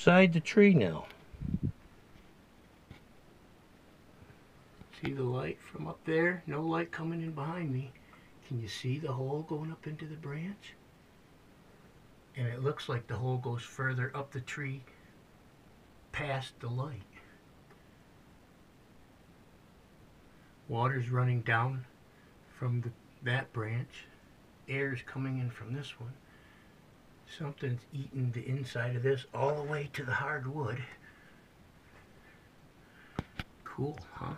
outside the tree now. See the light from up there? No light coming in behind me. Can you see the hole going up into the branch? And it looks like the hole goes further up the tree past the light. Water's running down from the, that branch. Air's coming in from this one. Something's eating the inside of this all the way to the hardwood. Cool, huh?